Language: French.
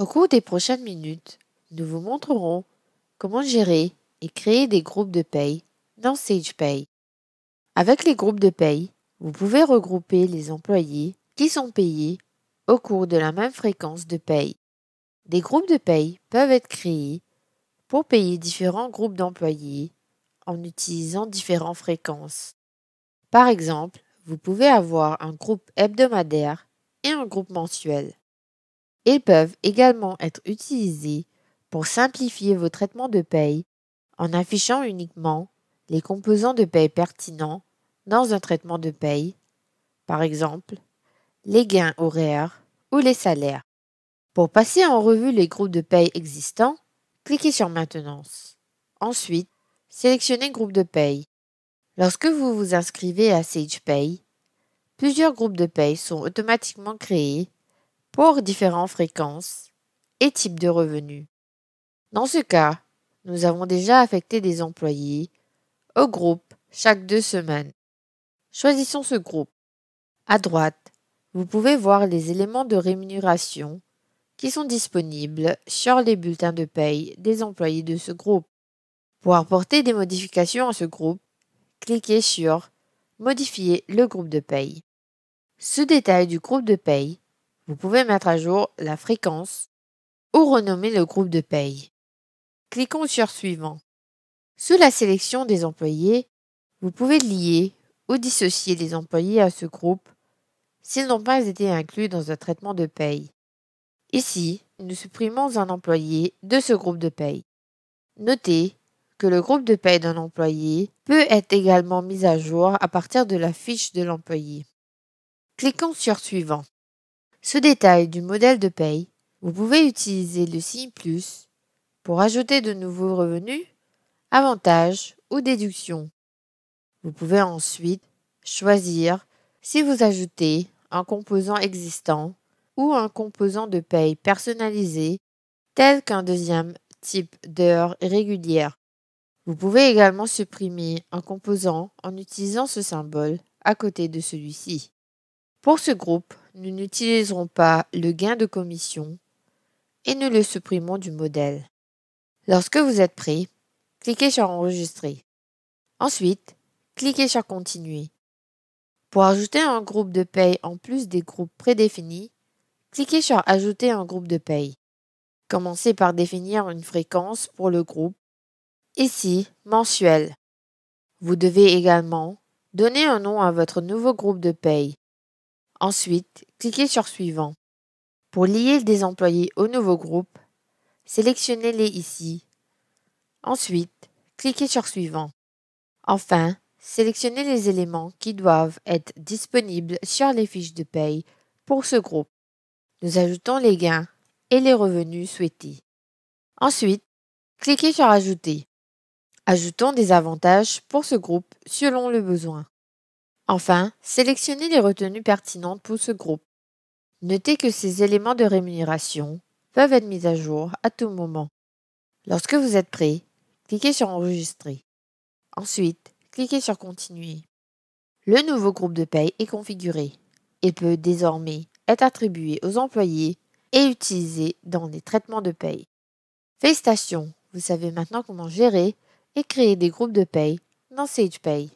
Au cours des prochaines minutes, nous vous montrerons comment gérer et créer des groupes de paye dans SagePay. Avec les groupes de paye, vous pouvez regrouper les employés qui sont payés au cours de la même fréquence de paye. Des groupes de paye peuvent être créés pour payer différents groupes d'employés en utilisant différentes fréquences. Par exemple, vous pouvez avoir un groupe hebdomadaire et un groupe mensuel. Ils peuvent également être utilisés pour simplifier vos traitements de paye en affichant uniquement les composants de paye pertinents dans un traitement de paye, par exemple les gains horaires ou les salaires. Pour passer en revue les groupes de paye existants, cliquez sur Maintenance. Ensuite, sélectionnez Groupe de paye. Lorsque vous vous inscrivez à SagePay, plusieurs groupes de paye sont automatiquement créés pour différentes fréquences et types de revenus. Dans ce cas, nous avons déjà affecté des employés au groupe chaque deux semaines. Choisissons ce groupe. À droite, vous pouvez voir les éléments de rémunération qui sont disponibles sur les bulletins de paye des employés de ce groupe. Pour apporter des modifications à ce groupe, cliquez sur Modifier le groupe de paye. Sous détail du groupe de paye, vous pouvez mettre à jour la fréquence ou renommer le groupe de paye. Cliquons sur Suivant. Sous la sélection des employés, vous pouvez lier ou dissocier les employés à ce groupe s'ils n'ont pas été inclus dans un traitement de paye. Ici, nous supprimons un employé de ce groupe de paye. Notez que le groupe de paye d'un employé peut être également mis à jour à partir de la fiche de l'employé. Cliquons sur Suivant. Ce détail du modèle de paye, vous pouvez utiliser le signe plus pour ajouter de nouveaux revenus, avantages ou déductions. Vous pouvez ensuite choisir si vous ajoutez un composant existant ou un composant de paye personnalisé tel qu'un deuxième type d'heure régulière. Vous pouvez également supprimer un composant en utilisant ce symbole à côté de celui-ci. Pour ce groupe, nous n'utiliserons pas le gain de commission et nous le supprimons du modèle. Lorsque vous êtes prêt, cliquez sur Enregistrer. Ensuite, cliquez sur Continuer. Pour ajouter un groupe de paye en plus des groupes prédéfinis, cliquez sur Ajouter un groupe de paye. Commencez par définir une fréquence pour le groupe, ici mensuel. Vous devez également donner un nom à votre nouveau groupe de paye. Ensuite, cliquez sur Suivant. Pour lier des employés au nouveau groupe, sélectionnez-les ici. Ensuite, cliquez sur Suivant. Enfin, sélectionnez les éléments qui doivent être disponibles sur les fiches de paye pour ce groupe. Nous ajoutons les gains et les revenus souhaités. Ensuite, cliquez sur Ajouter. Ajoutons des avantages pour ce groupe selon le besoin. Enfin, sélectionnez les retenues pertinentes pour ce groupe. Notez que ces éléments de rémunération peuvent être mis à jour à tout moment. Lorsque vous êtes prêt, cliquez sur Enregistrer. Ensuite, cliquez sur Continuer. Le nouveau groupe de paye est configuré et peut désormais être attribué aux employés et utilisé dans les traitements de paye. Félicitations, vous savez maintenant comment gérer et créer des groupes de paye dans SagePay.